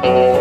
Oh.